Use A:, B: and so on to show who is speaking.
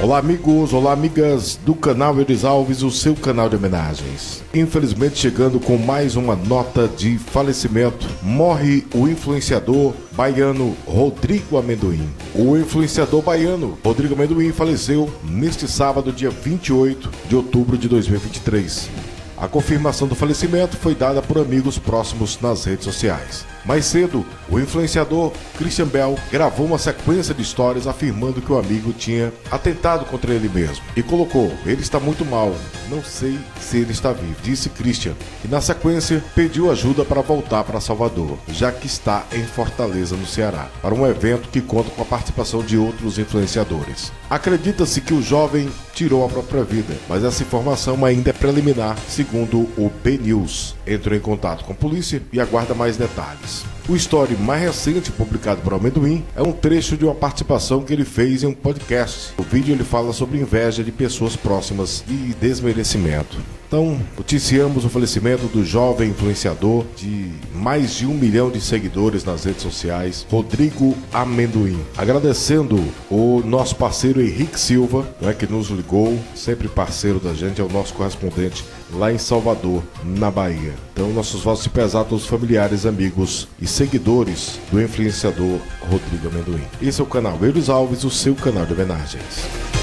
A: Olá, amigos, olá, amigas do canal Elis Alves, o seu canal de homenagens. Infelizmente, chegando com mais uma nota de falecimento, morre o influenciador baiano Rodrigo Amendoim. O influenciador baiano Rodrigo Amendoim faleceu neste sábado, dia 28 de outubro de 2023. A confirmação do falecimento foi dada por amigos próximos nas redes sociais. Mais cedo, o influenciador Christian Bell gravou uma sequência de histórias afirmando que o amigo tinha atentado contra ele mesmo e colocou: Ele está muito mal, não sei se ele está vivo, disse Christian. E na sequência pediu ajuda para voltar para Salvador, já que está em Fortaleza, no Ceará, para um evento que conta com a participação de outros influenciadores. Acredita-se que o jovem tirou a própria vida, mas essa informação ainda é preliminar, segundo o B News. Entrou em contato com a polícia e aguarda mais detalhes. O story mais recente publicado por Amendoim é um trecho de uma participação que ele fez em um podcast. O vídeo ele fala sobre inveja de pessoas próximas e desmerecimento. Então, noticiamos o falecimento do jovem influenciador de mais de um milhão de seguidores nas redes sociais, Rodrigo Amendoim. Agradecendo o nosso parceiro Henrique Silva, é que nos ligou, sempre parceiro da gente, é o nosso correspondente lá em Salvador, na Bahia. Então, nossos votos de pesar a todos os familiares, amigos e seguidores do influenciador Rodrigo Amendoim. Esse é o canal Euros Alves, o seu canal de homenagens.